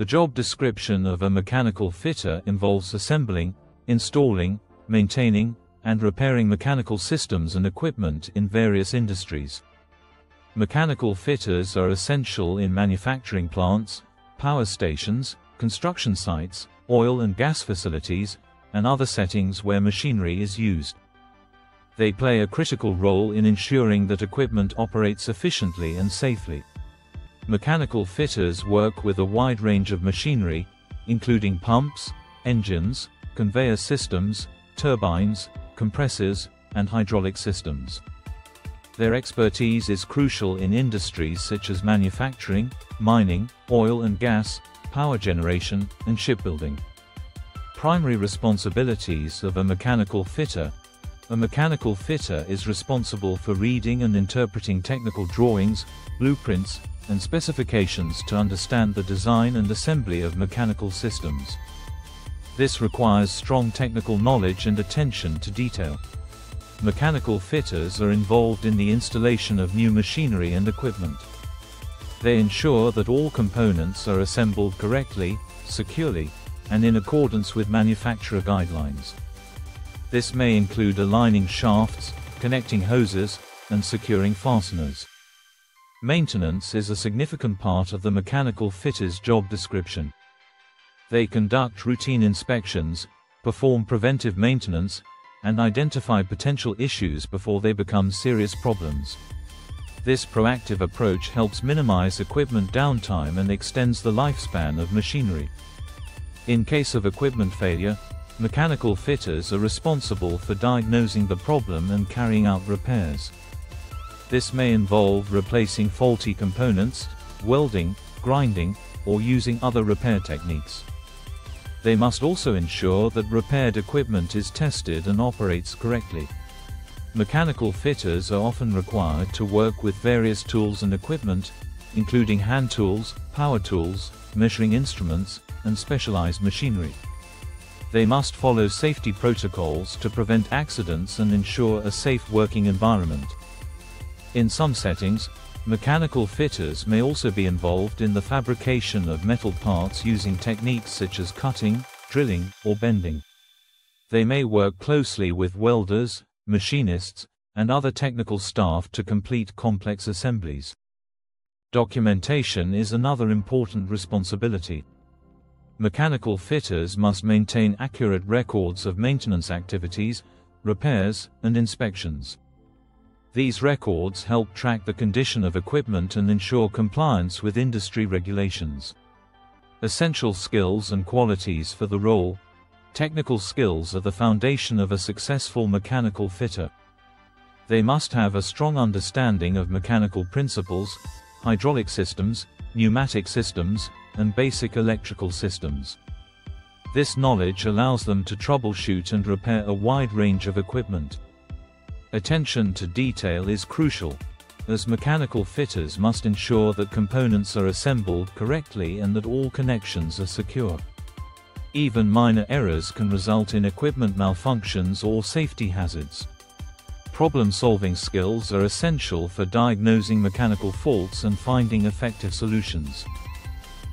The job description of a mechanical fitter involves assembling, installing, maintaining, and repairing mechanical systems and equipment in various industries. Mechanical fitters are essential in manufacturing plants, power stations, construction sites, oil and gas facilities, and other settings where machinery is used. They play a critical role in ensuring that equipment operates efficiently and safely. Mechanical fitters work with a wide range of machinery, including pumps, engines, conveyor systems, turbines, compressors, and hydraulic systems. Their expertise is crucial in industries such as manufacturing, mining, oil and gas, power generation, and shipbuilding. Primary responsibilities of a mechanical fitter A mechanical fitter is responsible for reading and interpreting technical drawings, blueprints, and specifications to understand the design and assembly of mechanical systems. This requires strong technical knowledge and attention to detail. Mechanical fitters are involved in the installation of new machinery and equipment. They ensure that all components are assembled correctly, securely, and in accordance with manufacturer guidelines. This may include aligning shafts, connecting hoses, and securing fasteners. Maintenance is a significant part of the mechanical fitter's job description. They conduct routine inspections, perform preventive maintenance, and identify potential issues before they become serious problems. This proactive approach helps minimize equipment downtime and extends the lifespan of machinery. In case of equipment failure, mechanical fitters are responsible for diagnosing the problem and carrying out repairs. This may involve replacing faulty components, welding, grinding, or using other repair techniques. They must also ensure that repaired equipment is tested and operates correctly. Mechanical fitters are often required to work with various tools and equipment, including hand tools, power tools, measuring instruments, and specialized machinery. They must follow safety protocols to prevent accidents and ensure a safe working environment. In some settings, mechanical fitters may also be involved in the fabrication of metal parts using techniques such as cutting, drilling, or bending. They may work closely with welders, machinists, and other technical staff to complete complex assemblies. Documentation is another important responsibility. Mechanical fitters must maintain accurate records of maintenance activities, repairs, and inspections. These records help track the condition of equipment and ensure compliance with industry regulations. Essential skills and qualities for the role Technical skills are the foundation of a successful mechanical fitter. They must have a strong understanding of mechanical principles, hydraulic systems, pneumatic systems, and basic electrical systems. This knowledge allows them to troubleshoot and repair a wide range of equipment. Attention to detail is crucial, as mechanical fitters must ensure that components are assembled correctly and that all connections are secure. Even minor errors can result in equipment malfunctions or safety hazards. Problem-solving skills are essential for diagnosing mechanical faults and finding effective solutions.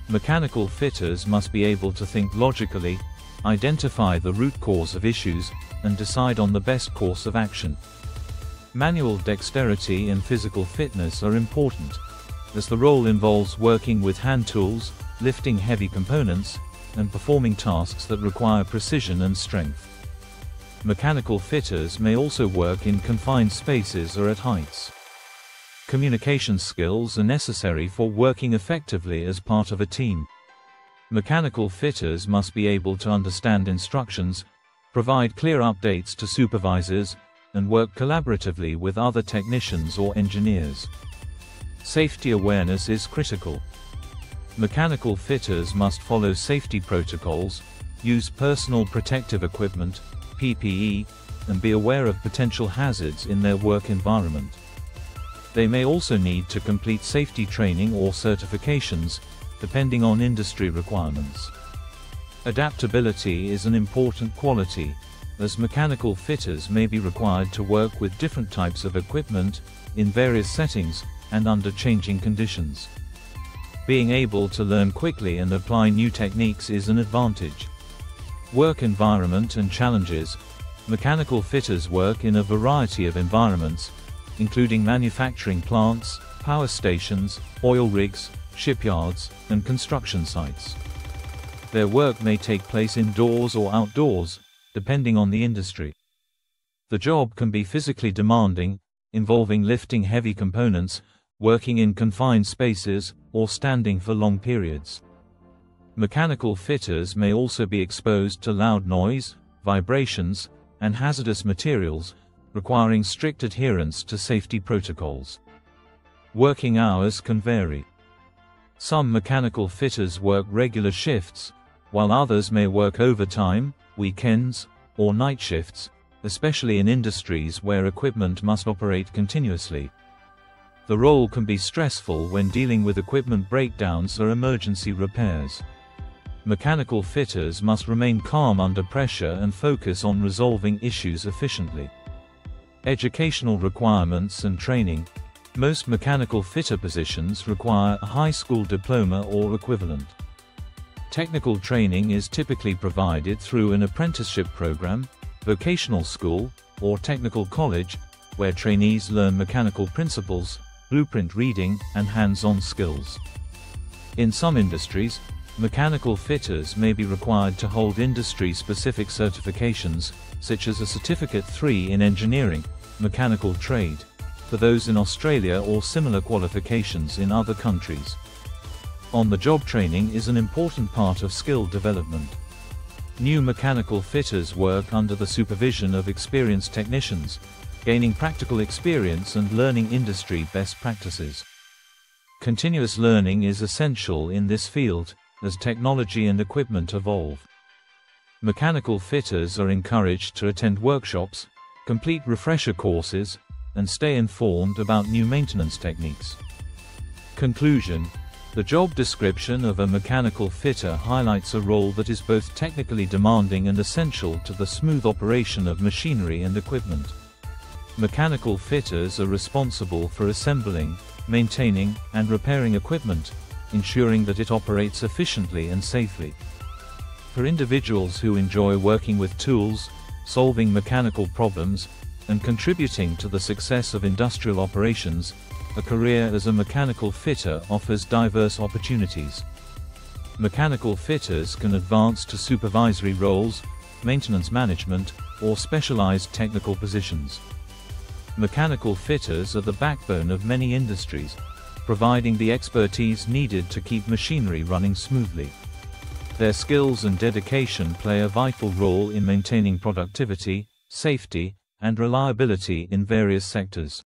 Mechanical fitters must be able to think logically, identify the root cause of issues, and decide on the best course of action. Manual dexterity and physical fitness are important, as the role involves working with hand tools, lifting heavy components, and performing tasks that require precision and strength. Mechanical fitters may also work in confined spaces or at heights. Communication skills are necessary for working effectively as part of a team. Mechanical fitters must be able to understand instructions, provide clear updates to supervisors, and work collaboratively with other technicians or engineers. Safety awareness is critical. Mechanical fitters must follow safety protocols, use personal protective equipment, PPE, and be aware of potential hazards in their work environment. They may also need to complete safety training or certifications, depending on industry requirements. Adaptability is an important quality, as mechanical fitters may be required to work with different types of equipment, in various settings, and under changing conditions. Being able to learn quickly and apply new techniques is an advantage. Work environment and challenges. Mechanical fitters work in a variety of environments, including manufacturing plants, power stations, oil rigs, shipyards, and construction sites. Their work may take place indoors or outdoors, depending on the industry. The job can be physically demanding, involving lifting heavy components, working in confined spaces, or standing for long periods. Mechanical fitters may also be exposed to loud noise, vibrations, and hazardous materials, requiring strict adherence to safety protocols. Working hours can vary. Some mechanical fitters work regular shifts, while others may work overtime, weekends, or night shifts, especially in industries where equipment must operate continuously. The role can be stressful when dealing with equipment breakdowns or emergency repairs. Mechanical fitters must remain calm under pressure and focus on resolving issues efficiently. Educational requirements and training. Most mechanical fitter positions require a high school diploma or equivalent. Technical training is typically provided through an apprenticeship program, vocational school, or technical college, where trainees learn mechanical principles, blueprint reading, and hands-on skills. In some industries, mechanical fitters may be required to hold industry-specific certifications, such as a Certificate 3 in Engineering, Mechanical Trade, for those in Australia or similar qualifications in other countries. On-the-job training is an important part of skill development. New mechanical fitters work under the supervision of experienced technicians, gaining practical experience and learning industry best practices. Continuous learning is essential in this field, as technology and equipment evolve. Mechanical fitters are encouraged to attend workshops, complete refresher courses, and stay informed about new maintenance techniques. Conclusion The job description of a mechanical fitter highlights a role that is both technically demanding and essential to the smooth operation of machinery and equipment. Mechanical fitters are responsible for assembling, maintaining, and repairing equipment, ensuring that it operates efficiently and safely. For individuals who enjoy working with tools, solving mechanical problems, and contributing to the success of industrial operations, a career as a mechanical fitter offers diverse opportunities. Mechanical fitters can advance to supervisory roles, maintenance management, or specialized technical positions. Mechanical fitters are the backbone of many industries, providing the expertise needed to keep machinery running smoothly. Their skills and dedication play a vital role in maintaining productivity, safety, and reliability in various sectors.